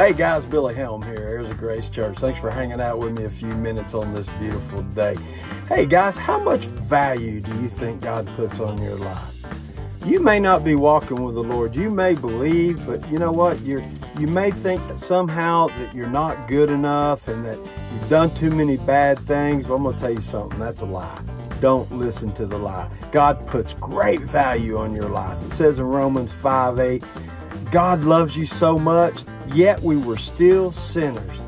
Hey guys, Billy Helm here, Heirs of Grace Church. Thanks for hanging out with me a few minutes on this beautiful day. Hey guys, how much value do you think God puts on your life? You may not be walking with the Lord. You may believe, but you know what? You're you may think that somehow that you're not good enough and that you've done too many bad things. Well, I'm gonna tell you something. That's a lie. Don't listen to the lie. God puts great value on your life. It says in Romans 5 8, God loves you so much, yet we were still sinners.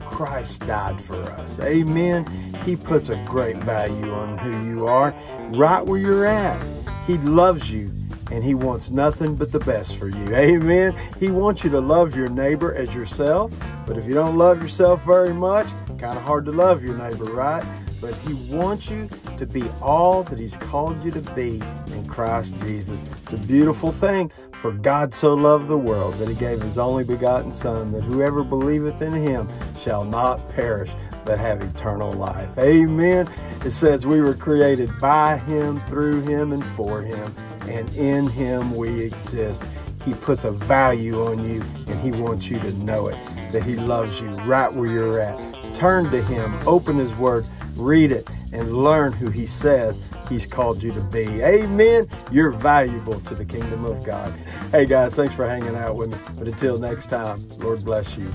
Christ died for us. Amen. He puts a great value on who you are, right where you're at. He loves you and He wants nothing but the best for you. Amen. He wants you to love your neighbor as yourself, but if you don't love yourself very much, kind of hard to love your neighbor, right? But He wants you to be all that He's called you to be in Christ Jesus. It's a beautiful thing. For God so loved the world that He gave His only begotten Son, that whoever believeth in Him shall not perish, but have eternal life. Amen. It says we were created by Him, through Him, and for Him and in Him we exist. He puts a value on you and He wants you to know it, that He loves you right where you're at. Turn to Him, open His Word, read it, and learn who He says He's called you to be. Amen. You're valuable to the kingdom of God. Hey guys, thanks for hanging out with me. But until next time, Lord bless you.